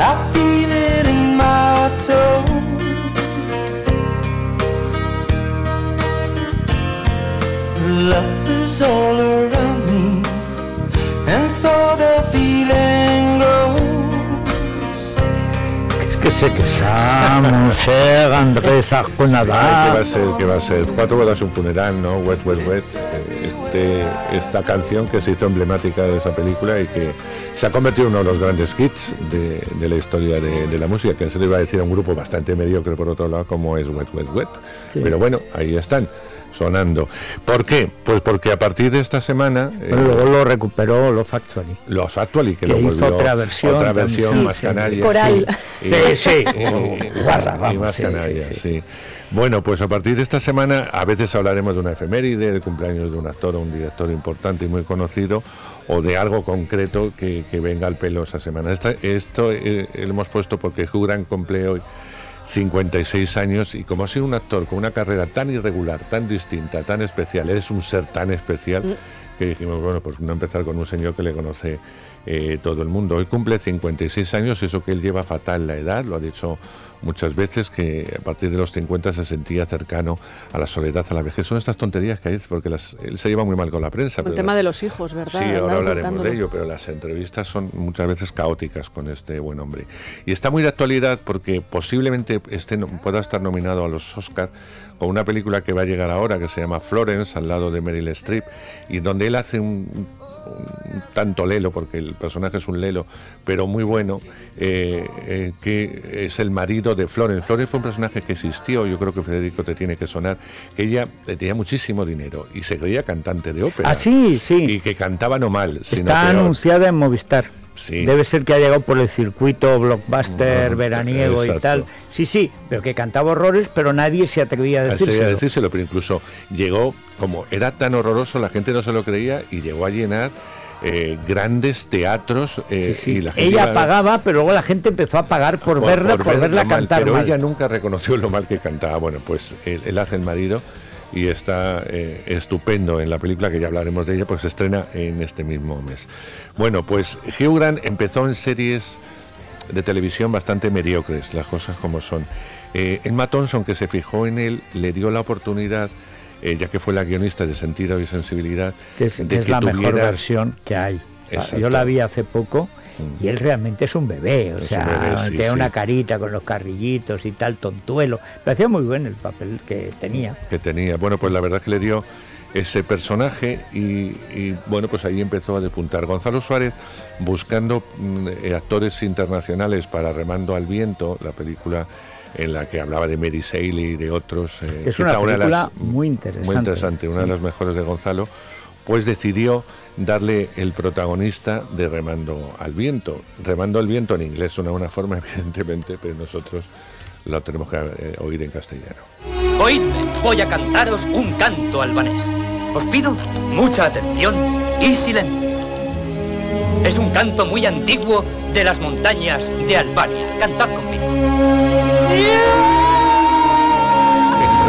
I feel it in my toes. Love is all around me, and so que Monser, Andrés Ay, ¿Qué va a ser? ¿Qué va a ser? Cuatro bodas, un funeral, ¿no? Wet, wet, wet. Este, esta canción que se hizo emblemática de esa película y que se ha convertido en uno de los grandes hits de, de la historia de, de la música, que se le iba a decir a un grupo bastante mediocre por otro lado, como es Wet, Wet, Wet. Pero bueno, ahí están, sonando. ¿Por qué? Pues porque a partir de esta semana... eh, Pero luego lo recuperó lo Factory. los Factual y que, Que lo hizo volvió otra versión otra versión sí, más sí. canalla Coral. Sí, sí. y- más- y vamos, más sí, canalla, sí, sí. sí. Bueno, pues a partir de esta semana a veces hablaremos de una efeméride, del cumpleaños de un actor o un director importante y muy conocido, o de algo concreto que, que venga al pelo esa semana. Esta- esto eh, lo hemos puesto porque Hugh Grant cumple hoy 56 años y como ha sido un actor con una carrera tan irregular, tan distinta, tan especial, es un ser tan especial que dijimos, bueno, pues no empezar con un señor que le conoce eh, todo el mundo. Hoy cumple 56 años, eso que él lleva fatal la edad, lo ha dicho muchas veces, que a partir de los 50 se sentía cercano a la soledad, a la vejez. Son estas tonterías que hay, porque las- él se lleva muy mal con la prensa. El pero tema las- de los hijos, ¿verdad? Sí, ahora hablaremos de ello, pero las entrevistas son muchas veces caóticas con este buen hombre. Y está muy de actualidad porque posiblemente esté, no- pueda estar nominado a los Oscar con una película que va a llegar ahora que se llama Florence, al lado de Meryl Streep, y donde él hace un, un tanto lelo, porque el personaje es un lelo, pero muy bueno, eh, eh, que es el marido de Florence. Florence fue un personaje que existió, yo creo que Federico te tiene que sonar, que ella eh, tenía muchísimo dinero y se creía cantante de ópera. Ah, sí, sí. Y que cantaba no mal, sino Está peor. anunciada en Movistar. Sí. Debe ser que ha llegado por el circuito blockbuster, veraniego y tal. Sí, sí, pero que cantaba horrores, pero nadie se atrevía a decírselo. a decírselo, pero incluso llegó, como era tan horroroso, la gente no se lo creía y llegó a llenar eh, grandes teatros. eh, Sí, sí. y la gente Ella iba- pagaba, pero luego la gente empezó a pagar por, verla, por, verla verla mal, cantar Pero mal. ella nunca reconoció lo mal que cantaba. Bueno, pues él, él hace el marido y está eh, estupendo en la película, que ya hablaremos de ella, pues se estrena en este mismo mes. Bueno, pues Hugh Grant empezó en series de televisión bastante mediocres, las cosas como son. Eh, Emma Thompson, que se fijó en él, le dio la oportunidad, eh, ya que fue la guionista de Sentido y Sensibilidad, que es, de que es que la mejor versión que hay. Exacto. Yo la vi hace poco Mm. y él realmente es un bebé, o Es un sea, bebé, sí, tiene sí. una carita con los carrillitos y tal, tontuelo. Lo hacía muy bien el papel que tenía. que tenía. Bueno, pues la verdad que le dio ese personaje y, y, bueno, pues ahí empezó a despuntar. Gonzalo Suárez buscando mm, eh, actores internacionales para Remando al Viento, la película en la que hablaba de Mary Shelley y de otros. eh, es una de película muy interesante. Muy interesante, una de las mejores de Gonzalo, pues decidió darle el protagonista de Remando al Viento. Remando al Viento en inglés suena una forma, evidentemente, pero nosotros lo tenemos que eh, oír en castellano. Oídme, voy a cantaros un canto albanés. Os pido mucha atención y silencio. Es un canto muy antiguo de las montañas de Albania. Cantad conmigo.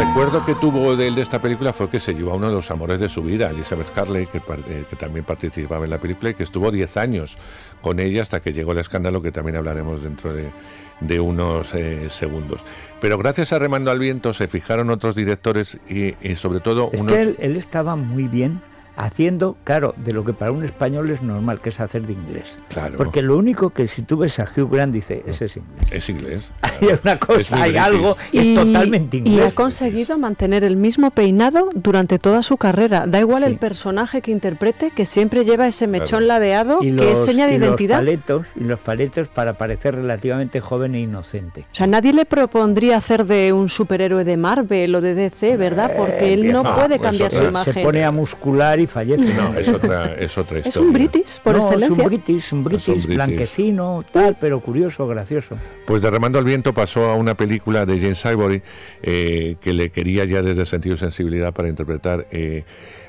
El recuerdo que tuvo de él de esta película fue que se llevó a uno de los amores de su vida, Elizabeth Carley, que, eh, que también participaba en la película y que estuvo 10 años con ella hasta que llegó el escándalo que también hablaremos dentro de, de unos eh, segundos. Pero gracias a Remando al Viento se fijaron otros directores y, y sobre todo Es unos... que él, él estaba muy bien haciendo, claro, de lo que para un español es normal, que es hacer de inglés. Claro. Porque lo único que si tú ves a Hugh Grant dice, ese es inglés. Es inglés. Hay una Es cosa, hay algo, es totalmente y inglés. ha conseguido mantener el mismo peinado durante toda su carrera. Da igual Sí. el personaje que interprete, que siempre lleva ese mechón Claro. ladeado, y que es seña de y identidad. Los paletos, y los paletos para parecer relativamente joven e inocente. O sea, nadie le propondría hacer de un superhéroe de Marvel o de DC, ¿verdad? Porque él no puede pues cambiar su imagen. Se pone a muscular y fallece. No, es otra, es otra Es historia. un british, por No, es excelencia. un british, un british, british. blanquecino, tal, pero curioso, gracioso. Pues de Remando al Viento pasó a una película de James Ivory eh, que le quería ya desde Sentido y Sensibilidad para interpretar eh,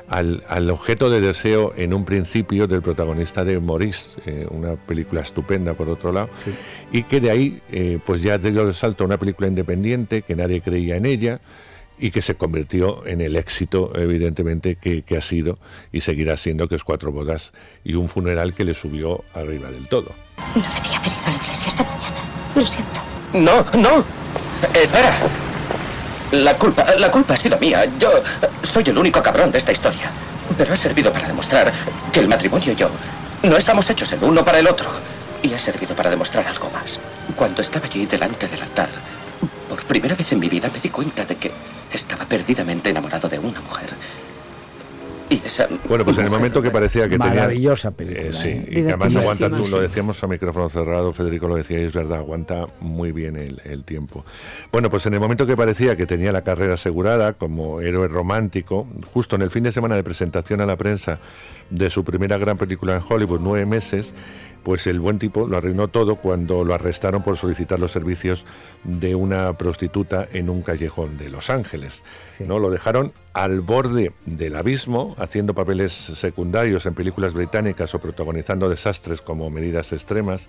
al, al objeto de deseo en un principio del protagonista de Maurice, eh, una película estupenda por otro lado, Sí. y que de ahí eh, pues ya dio el salto a una película independiente que nadie creía en ella y que se convirtió en el éxito, evidentemente, que, que ha sido y seguirá siendo, que es Cuatro Bodas y un funeral que le subió arriba del todo. No debía haber ido a la iglesia esta mañana. Lo siento. No, no. Espera. La culpa, la culpa ha sido mía. Yo soy el único cabrón de esta historia. Pero ha servido para demostrar que el matrimonio y yo no estamos hechos el uno para el otro. Y ha servido para demostrar algo más. Cuando estaba allí delante del altar, por primera vez en mi vida me di cuenta de que estaba perdidamente enamorado de una mujer. Y esa Bueno, pues en el momento que parecía que tenía... Maravillosa película, Eh, sí, ¿eh? y que además aguanta, tú lo decíamos a micrófono cerrado, Federico lo decía, y es verdad, aguanta muy bien el, el tiempo. Bueno, pues en el momento que parecía que tenía la carrera asegurada como héroe romántico, justo en el fin de semana de presentación a la prensa de su primera gran película en Hollywood, nueve meses, pues el buen tipo lo arruinó todo cuando lo arrestaron por solicitar los servicios de una prostituta en un callejón de Los Ángeles. Sí. ¿no? Lo dejaron al borde del abismo, haciendo papeles secundarios en películas británicas o protagonizando desastres como medidas extremas.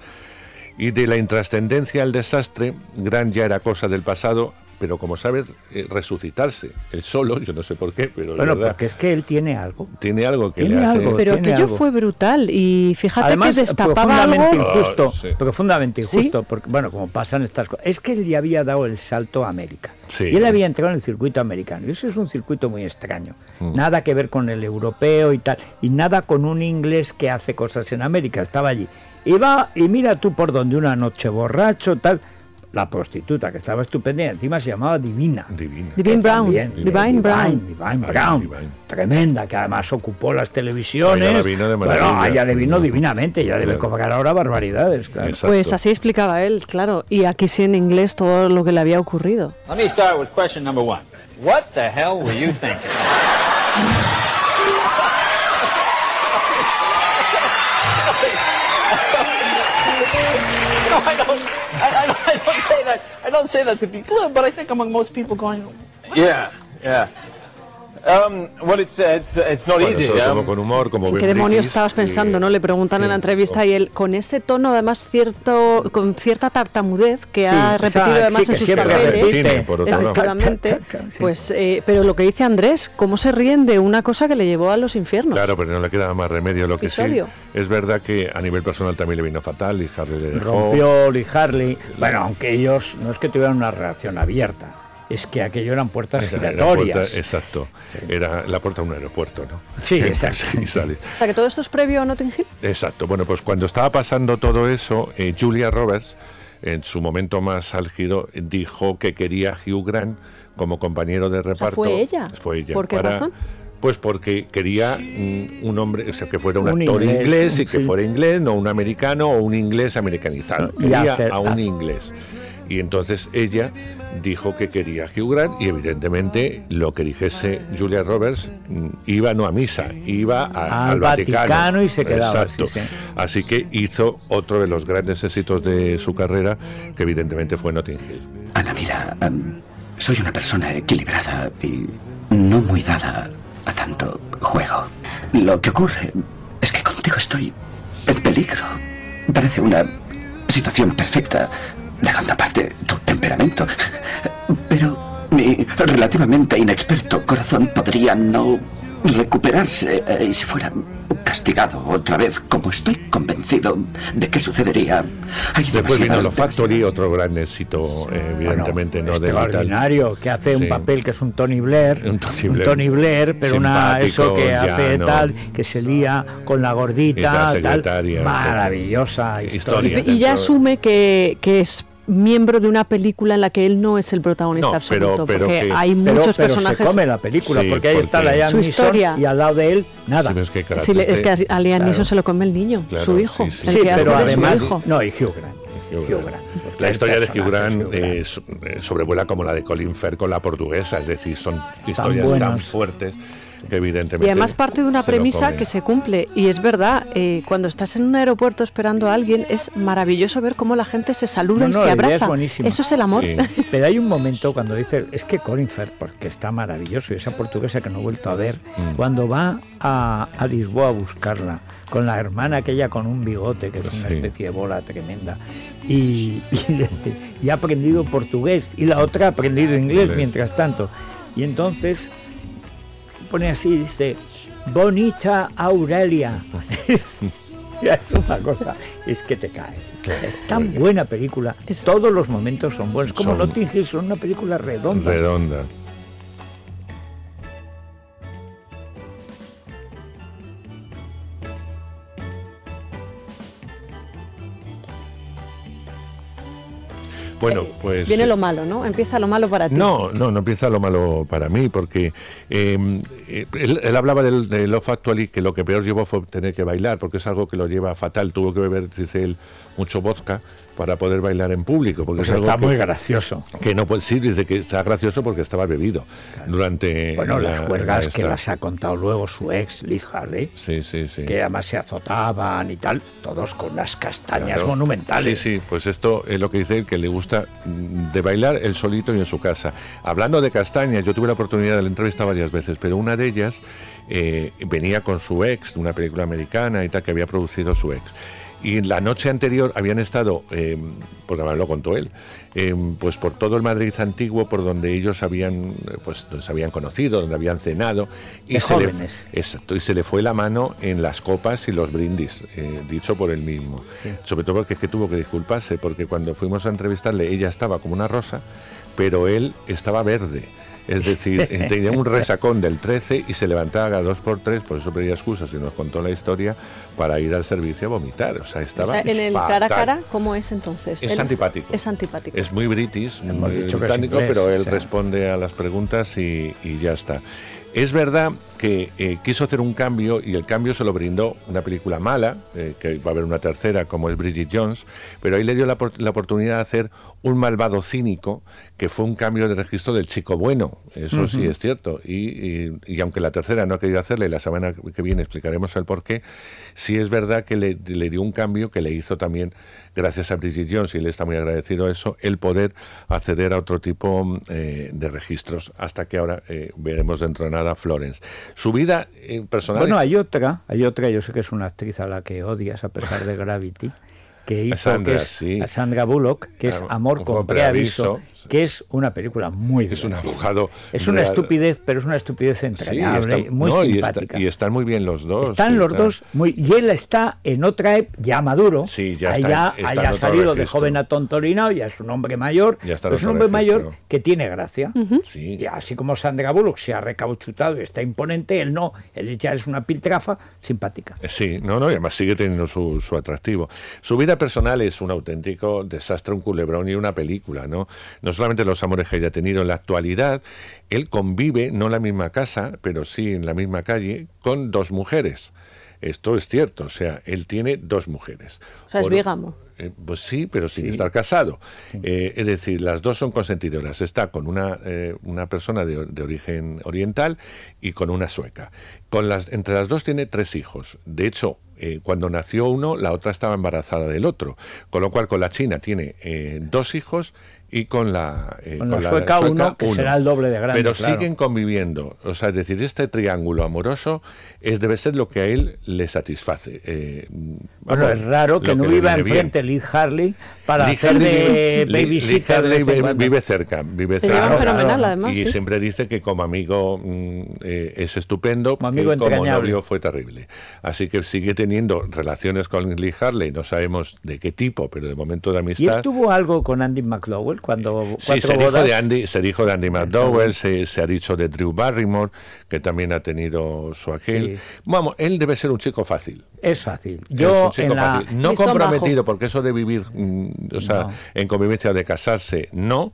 Y de la intrascendencia al desastre, Gran ya era cosa del pasado, pero como sabes, eh, resucitarse. Él solo, yo no sé por qué, pero Bueno, verdad, porque es que él tiene algo. tiene algo que tiene le hace... algo. Pero aquello algo. fue brutal y fíjate Además, que destapaba profundamente algo. injusto, Ah, sí. profundamente ¿Sí? injusto, porque bueno, como pasan estas cosas, es que él ya había dado el salto a América. Sí. Y él había entrado en el circuito americano. Y eso es un circuito muy extraño. Mm. Nada que ver con el europeo y tal. Y nada con un inglés que hace cosas en América. Estaba allí. Y va, y mira tú por donde una noche borracho, tal. La prostituta que estaba estupenda y encima se llamaba Divina. Divina. Divine Brown, también, Divine Brown. Divine Brown. Divine. Tremenda, que además ocupó las televisiones. Ella vino de bueno, ella le vino divinamente, ya debe Claro. cobrar ahora barbaridades, claro. Pues así explicaba él, claro. Y aquí sí en inglés todo lo que le había ocurrido. Let me start with question number one. What the hell were you thinking? No, I don't. I, I, don't- don't say that. I don't say that to be glib, but I think among most people going. Yeah, yeah. Um, well, it's uh, it's uh, it's not Bueno, easy. eso lo um, con humor, como ¿En qué demonios estabas pensando? ¿No? Le preguntan en la entrevista o- y él, con ese tono, además, cierto, con cierta tartamudez que ha Sí, esa- repetido además sí, en sus papeles. repite. Cine, por otro lado. efectivamente, pues, eh, pero lo que dice Andrés, ¿cómo se ríen de una cosa que le llevó a los infiernos? Claro, pero no le queda más remedio. Lo que sí es verdad que a nivel personal también le vino fatal y Harley le dejó. Rompió Lee Harley. Bueno, aunque ellos no es que tuvieran una relación abierta, es que aquello eran puertas Era giratorias. puerta- exacto. Era la puerta de un aeropuerto, ¿no? Sí, exacto. y sale. O sea, que todo esto es previo a Notting Hill. Exacto. Bueno, pues cuando estaba pasando todo eso, eh, Julia Roberts, en su momento más álgido, dijo que quería a Hugh Grant como compañero de reparto. fue ella. Fue ella. ¿Por qué para- razón? Pues porque quería mm, un hombre, o sea, que fuera un, Un actor inglés, inglés, y que sí. fuera inglés, no un americano o un inglés americanizado. Quería hacer- a un hacer- inglés. Y entonces ella dijo que quería Hugh Grant y evidentemente lo que dijese Julia Roberts mm, iba no a misa, iba a- Al al Vaticano. Vaticano y se quedaba, Exacto. sí, sí. Así que hizo otro de los grandes éxitos de su carrera, que evidentemente fue Notting Hill. Ana, mira, soy una persona equilibrada y no muy dada a tanto juego. Lo que ocurre es que contigo estoy en peligro. Parece una situación perfecta, dejando aparte tu temperamento. Pero mi relativamente inexperto corazón podría no recuperarse eh, y si fuera castigado otra vez, como estoy convencido de que sucedería. Hay Después vino Lo Factory, otro gran éxito, eh, evidentemente, Bueno, no extraordinario, que hace Sí. un papel que es un Tony Blair, Un Tony Blair. Blair, pero una eso que hace llano. tal, que se lía con la gordita, tal, maravillosa Historia. historia. Y ya asume que, que es miembro de una película en la que él no es el protagonista No, pero- absoluto, pero porque que- hay Pero, muchos pero personajes. se come la película, Sí, porque ahí está porque- la Liam Su historia. y al lado de él, nada. Sí, pero es que Sí, es que a Liam Claro. Neeson se lo come el niño, Claro, su hijo. sí, sí. el Sí, que pero su además, hijo. no, y Hugh Grant. Hugh Hugh Grant. Grant, porque La historia de Hugh Grant eh, so- sobrevuela como la de Colin Firth con la portuguesa, es decir, son historias tan buenos. fuertes evidentemente. Y además parte de una se premisa que se cumple. Y es verdad, eh, cuando estás en un aeropuerto esperando a alguien, es maravilloso ver cómo la gente se saluda No, y no, se la idea es abraza. buenísima. Eso es el amor. Sí. Pero hay un momento cuando dice, es que Colin Firth, porque está maravilloso, y esa portuguesa que no he vuelto a ver, Mm. cuando va a, a Lisboa a buscarla, con la hermana aquella con un bigote, que es una Sí. especie de bola tremenda, y, y, y ha aprendido portugués, y la otra ha aprendido inglés Inglés. mientras tanto. Y entonces pone así, dice, Bonita Aurelia. Es una cosa, es que te caes. Es tan buena película, todos los momentos son buenos. Como Son- Notting Hill son una película redonda. Redonda. Bueno, pues... Viene lo malo, ¿no? Empieza lo malo para ti. No, no, no empieza lo malo para mí, porque eh, eh, él, él hablaba del, de Love Actually, que lo que peor llevó fue tener que bailar, porque es algo que lo lleva fatal. Tuvo que beber, dice él, mucho vodka para poder bailar en público, porque Pues es algo está que, muy gracioso. que no puede sí, dice que está gracioso porque estaba bebido durante Bueno, la- las la que las ha contado luego su ex, Liz Harley, Sí, sí, sí. que además se azotaban y tal, todos con unas castañas Claro. monumentales. Sí, sí, pues esto es lo que dice él, que le gusta mm, de bailar él solito y en su casa. Hablando de castañas, yo tuve la oportunidad de la entrevista varias veces, pero una de ellas eh, venía con su ex, de una película americana y tal, que había producido su ex. Y la noche anterior habían estado, eh, porque además lo contó él, eh, pues por todo el Madrid antiguo, por donde ellos habían, pues donde se habían conocido, donde habían cenado, y De se le, jóvenes. exacto, y se le fue la mano en las copas y los brindis, eh, dicho por él mismo. Sobre todo porque es que tuvo que disculparse, porque cuando fuimos a entrevistarle, ella estaba como una rosa, pero él estaba verde. Es decir, tenía un resacón del 13 y se levantaba cada dos por tres, por eso pedía excusas y nos contó la historia para ir al servicio a vomitar. O sea, O estaba sea, en el cara a cara, ¿cómo es entonces? Es antipático. Es antipático. Es muy british, Hemos muy británico, inglés, pero él o sea. responde a las preguntas y, y ya está. Es verdad que eh, quiso hacer un cambio y el cambio se lo brindó una película mala, eh, que va a haber una tercera como es Bridget Jones, pero ahí le dio la, por- la oportunidad de hacer un malvado cínico, que fue un cambio de registro del chico bueno, eso sí es cierto. Y, y- y aunque la tercera no ha querido hacerle, la semana que viene explicaremos el por qué, sí es verdad que le, le dio un cambio que le hizo también, gracias a Bridget Jones, y él está muy agradecido a eso, el poder acceder a otro tipo eh, de registros, hasta que ahora veremos dentro de nada Florence. Su vida eh, personal... Bueno, hay otra, hay otra, yo sé que es una actriz a la que odias a pesar de Gravity, que hizo Sandra, que es, sí. a Sandra Bullock, que es Am- Amor con, con preaviso, preaviso. Que es una película muy es un abogado... Es una real. estupidez, pero es una estupidez Sí, entrañable, está- muy no, y está- simpática. Y, están muy bien los dos. Están los está- dos muy y él está en otra ep- ya maduro Sí, ya Ahí está- ya, está ahí en ha otro salido de joven a tontolinado ya es un hombre mayor Ya está en pero es un hombre mayor que tiene gracia Sí. y así como Sandra Bullock se ha recauchutado y está imponente él no él ya es una piltrafa simpática Eh, Sí, no, no, y además sigue teniendo su, su atractivo. Su vida personal es un auténtico desastre, un culebrón y una película, ¿no? No solamente los amores que haya tenido en la actualidad, él convive, no en la misma casa, pero sí en la misma calle, con dos mujeres. Esto es cierto, o sea, él tiene dos mujeres. O sea, es bígamo. eh, pues sí, pero sin estar casado. Eh, es decir, las dos son consentidoras. Está con una, eh, una persona de, de origen oriental y con una sueca. Con las, entre las dos tiene tres hijos. De hecho, eh, cuando nació uno, la otra estaba embarazada del otro. Con lo cual, con la china tiene eh, dos hijos y con la, eh, Con la sueca uno, que será el doble de grande, Pero claro. siguen conviviendo. O sea, es decir, este triángulo amoroso es, debe ser lo que a él le satisface. Eh, bueno vamos, es raro que no viva enfrente Liz Harley para Lee hacer de Lee- babysitter Lee Harley vive, cerca, vive Se cerca. llevan Claro, fenomenal, claro. además. y sí. siempre dice que como amigo mm, eh, es estupendo, Como amigo que como novio fue terrible. Así que sigue teniendo relaciones con Lee Harley, no sabemos de qué tipo, pero de momento de y amistad. él tuvo algo con Andy McDowell cuando Sí, se dijo, bodas de Andy, se dijo de Andy McDowell, se, se ha dicho de Drew Barrymore, que también ha tenido su aquel. Sí. Vamos, él debe ser un chico fácil. es fácil Es yo un chico la fácil. No comprometido, porque eso de vivir, mm, o sea, No. en convivencia o de casarse, no.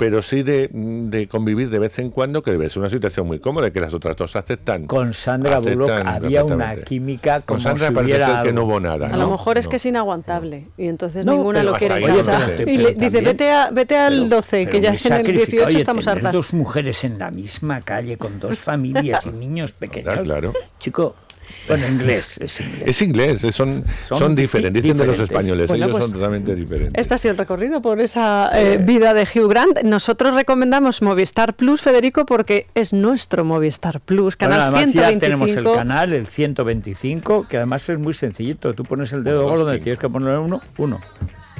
Pero sí de, de convivir de vez en cuando, que debe ser una situación muy cómoda, que las otras dos aceptan. con Sandra aceptan Bullock había una química como Con Sandra si parece ser que no hubo nada. A ¿no? lo mejor es No. que es inaguantable y entonces No, ninguna lo quiere hasta en ahí yo casa. no sé, Y le dice, vete, a, vete al pero- 12, Pero que ya en el sacrificado. 18 Oye, estamos hartas. dos mujeres en la misma calle con dos familias y niños pequeños. claro. Chico, bueno, inglés, es inglés. Es inglés, es- son, son, Son diferentes, di- dicen de los españoles, Bueno, ellos pues, son totalmente diferentes. Este ha sido el recorrido por esa eh, vida de Hugh Grant. Nosotros recomendamos Movistar Plus, Federico, porque es nuestro Movistar Plus, Bueno, canal además 125. ya tenemos el canal, el 125, que además es muy sencillito. Tú pones el dedo gordo donde tienes que poner uno, uno.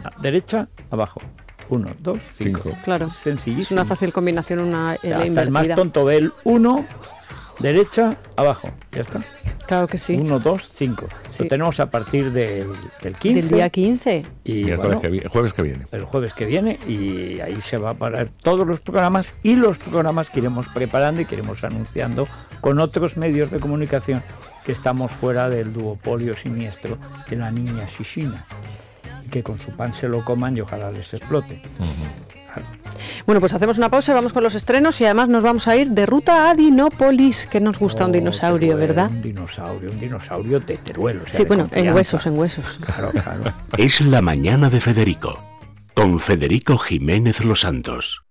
A- Derecha, abajo. Uno, dos, cinco. Cinco. Claro. Sencillísimo. Es una fácil combinación, una L Hasta el más invertida. tonto ve el uno, derecha, abajo. Ya está. Claro que sí. 1, 2, 5. Sí. Lo tenemos a partir del, del 15. Del día 15. Y el bueno, jueves, que vi- jueves que viene. el jueves que viene y ahí se va a parar todos los programas y los programas que iremos preparando y que iremos anunciando con otros medios de comunicación que estamos fuera del duopolio siniestro de la niña Shishina y que con su pan se lo coman y ojalá les explote. Bueno, pues hacemos una pausa y vamos con los estrenos y además nos vamos a ir de ruta a Dinópolis, que nos gusta un Oh, dinosaurio, Teruel, ¿verdad? Un dinosaurio, un dinosaurio de Teruel. o sea, Sí, de bueno, en huesos, en huesos. Claro, claro. Es la mañana de Federico, con Federico Jiménez Los Santos.